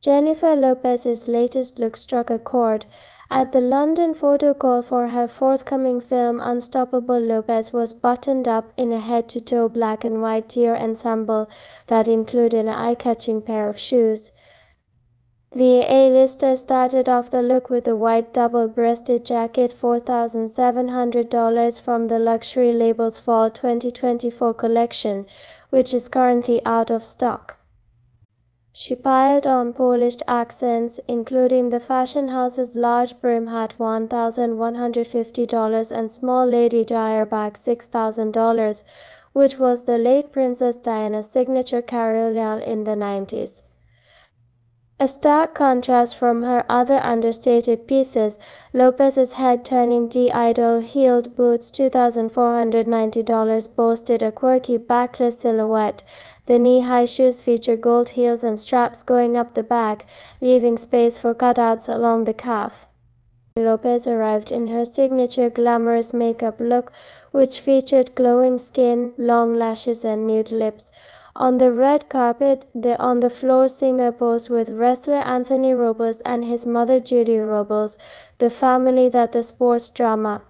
Jennifer Lopez's latest look struck a chord. At the London photo call for her forthcoming film Unstoppable Lopez was buttoned up in a head-to-toe black and white Dior ensemble that included an eye-catching pair of shoes. The A-lister started off the look with a white double-breasted jacket $4,700 from the luxury label's Fall 2024 collection, which is currently out of stock. She piled on polished accents, including the fashion house's large brim hat $1,150 and small lady Dior bag $6,000, which was the late Princess Diana's signature carillon in the 90s. A stark contrast from her other understated pieces, Lopez's head-turning D-Idole heeled boots $2,490 boasted a quirky backless silhouette the knee-high shoes feature gold heels and straps going up the back, leaving space for cutouts along the calf. Lopez arrived in her signature glamorous makeup look, which featured glowing skin, long lashes, and nude lips. On the red carpet, the on the floor singer posed with wrestler Anthony Robles and his mother Judy Robles, the family that the sports drama